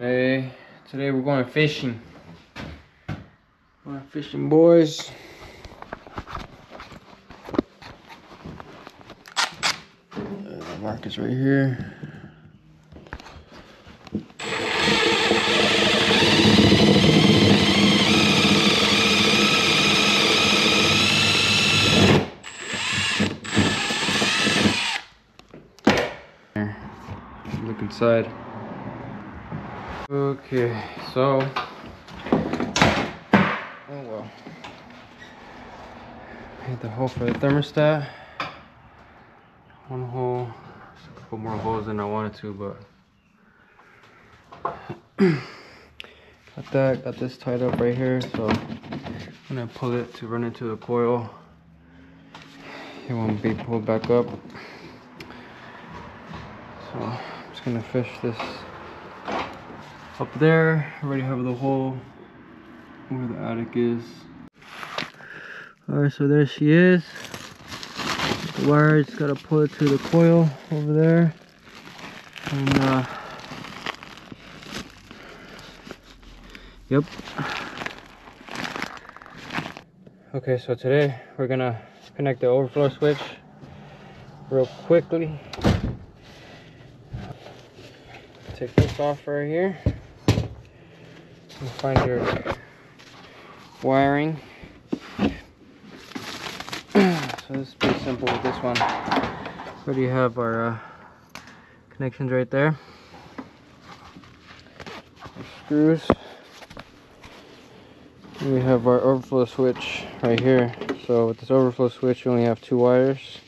Hey, today we're going fishing. Going fishing, boys. Uh, mark is right here. Look inside. Okay, so. Oh well. Hit the hole for the thermostat. One hole. A couple more holes than I wanted to, but. got that, got this tied up right here, so I'm gonna pull it to run into the coil. It won't be pulled back up. So I'm just gonna fish this up there. Already have the hole where the attic is. Alright, so there she is. The wire, just gotta pull it to the coil over there. And uh Yep. Okay, so today we're gonna connect the overflow switch real quickly. Take this off right here. Find your wiring. so this is pretty simple with this one. Already have our uh, connections right there. Our screws. And we have our overflow switch right here. So with this overflow switch, you only have two wires.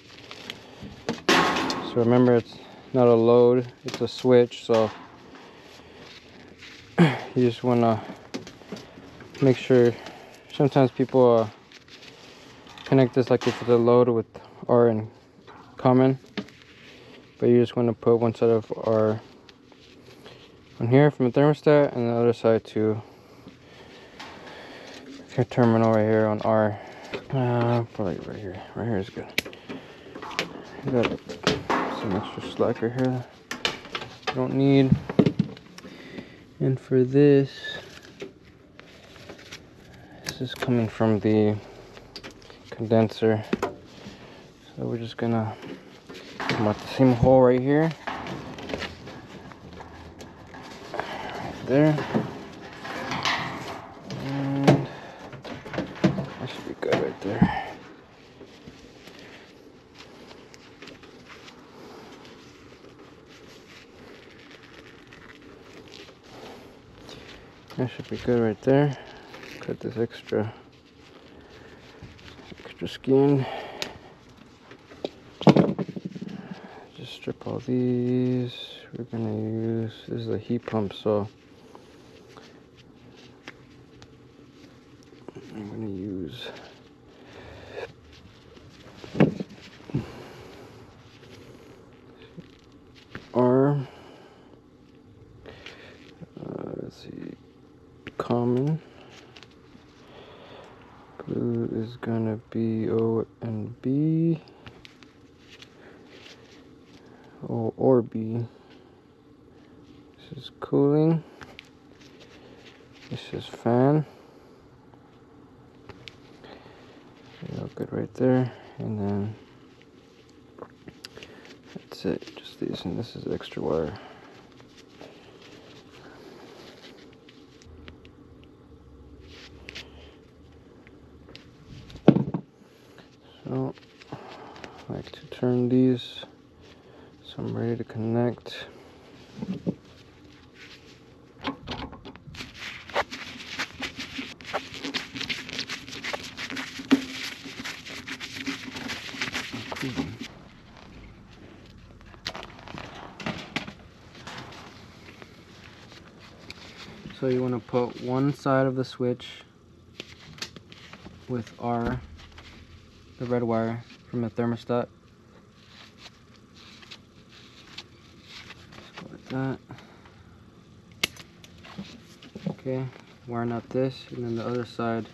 So remember, it's not a load, it's a switch. So you just want to make sure. Sometimes people uh, connect this like it's a load with R in common, but you just want to put one side of R on here from the thermostat, and the other side to your terminal right here on R. Uh, probably right here. Right here is good. got some extra slack right here. Don't need. And for this, this is coming from the condenser. So we're just gonna come out the same hole right here. Right there. And that should be good right there. That should be good right there. Cut this extra extra skin. Just strip all these. We're gonna use this is a heat pump, so I'm gonna use R. Uh, let's see, common. Glue is gonna be O and B. O or B. This is cooling. This is fan. Yeah, good right there. And then that's it. Just these, and this is extra wire. So, I like to turn these so I'm ready to connect. So you want to put one side of the switch with R, the red wire from the thermostat. Just go like that. Okay, wiring out this, and then the other side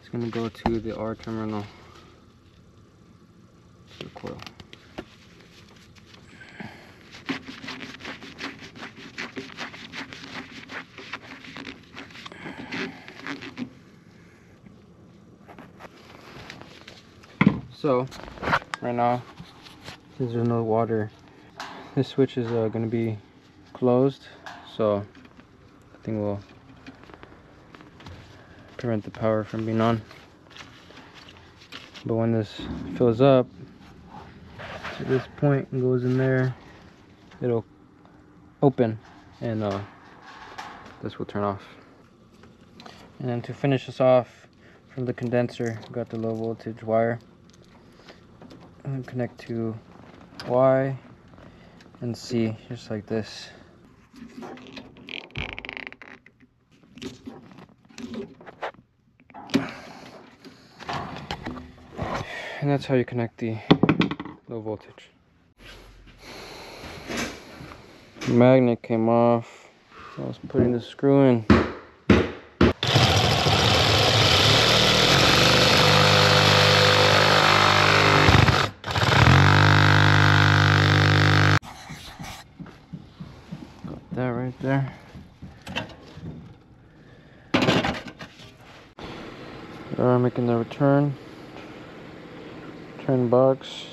is going to go to the R terminal. To the coil. So, right now, since there's no water, this switch is uh, going to be closed. So, I think we'll prevent the power from being on. But when this fills up to this point and goes in there, it'll open and uh, this will turn off. And then to finish this off from the condenser, got the low voltage wire. And connect to Y and C, just like this. And that's how you connect the low voltage. magnet came off. I was putting the screw in. Got that right there. Are making the return. Turn box.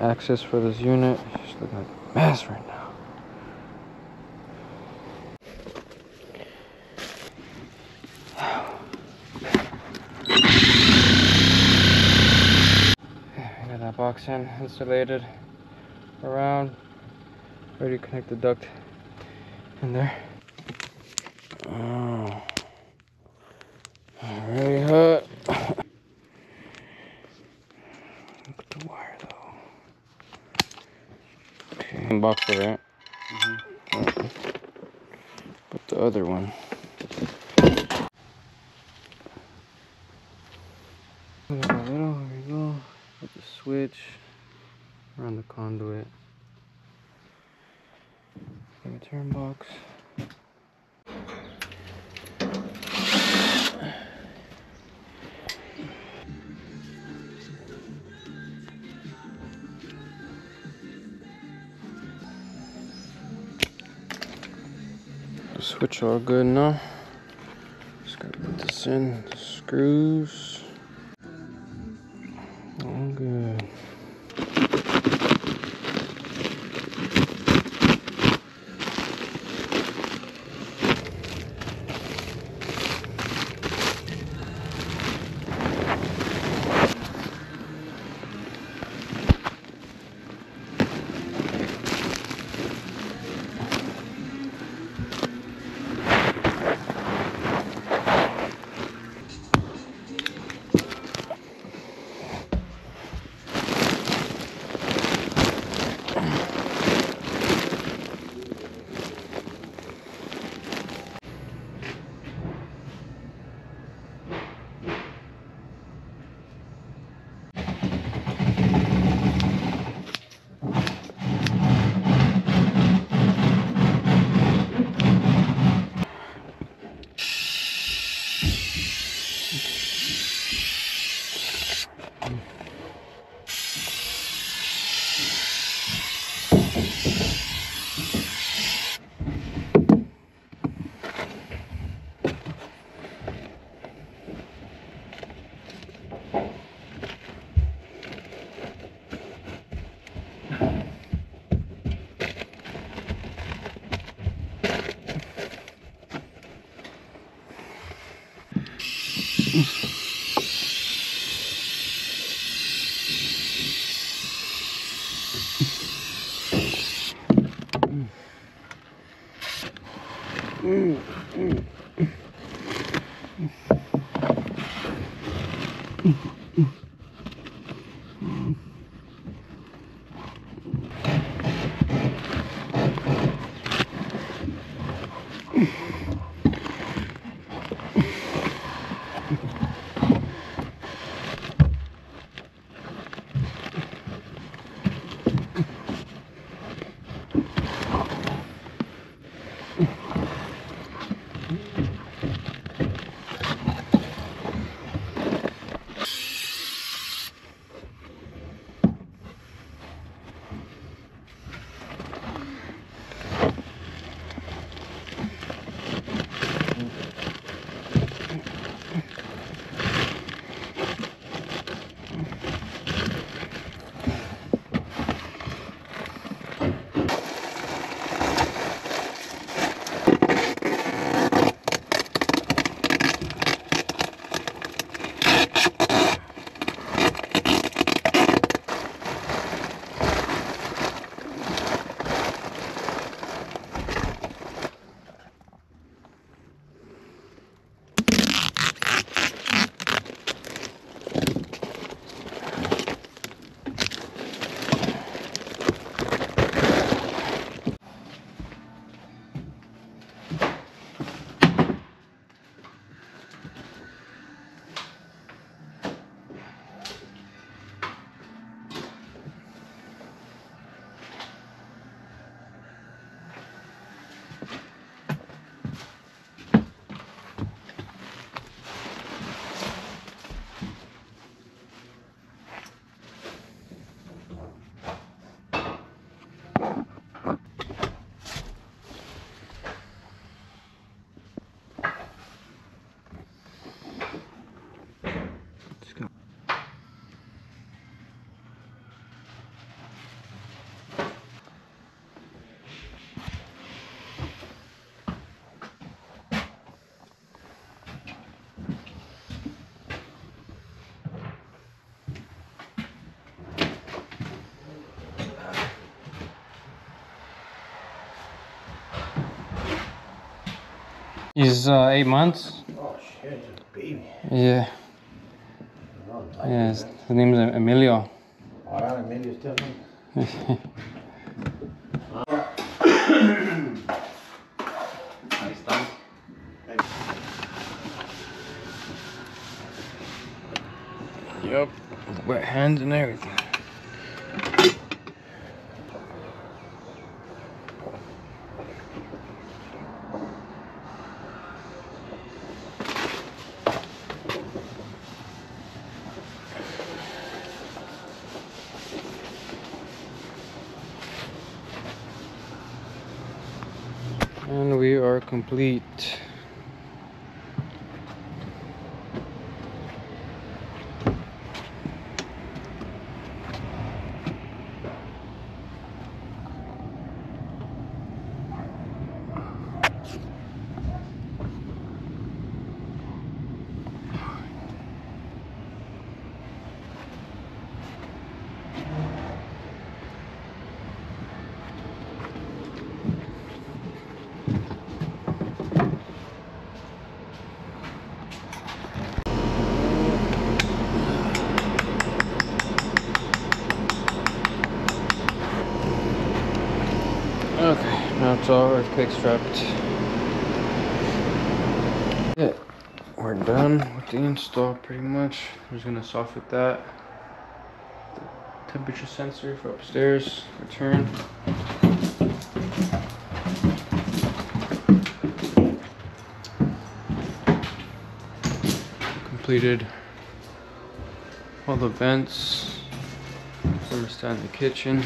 Access for this unit. Just looking like a mess right now. box in insulated around ready to connect the duct in there oh very hot look at the wire though okay box for that mm -hmm. but the other one there you go. Put the switch around the conduit. The turn box. Switch all good now. Just gotta put this in, the screws. Mm, mm. He's uh, eight months. Oh shit, baby. Yeah. Oh, Yeah. His, is Emilio. Ahora Emilio Estefan. Ahí están. Yep. Wet hands and everything. And we are complete. All earthquake strapped. Yeah, we're done with the install pretty much. I'm just gonna soffit that. The temperature sensor for upstairs, return. Completed all the vents. Thermostat in the kitchen.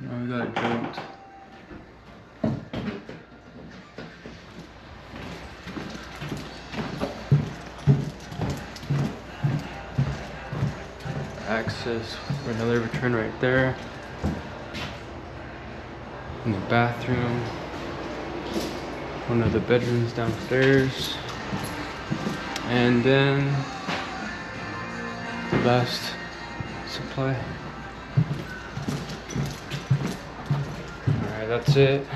Now we got it jumped. Access for another return right there. In the bathroom. One of the bedrooms downstairs. And then the last supply. Alright, that's it.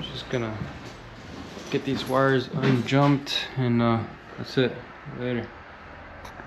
Just gonna get these wires unjumped and uh, that's it. Later.